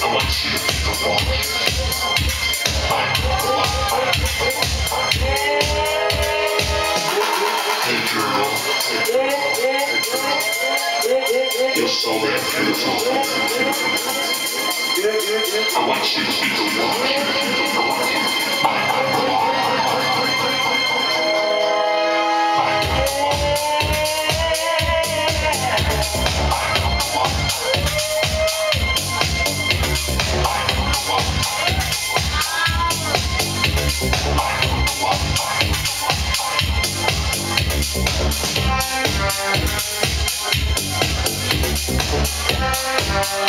I want you to be the. soul, that's the soul. Thank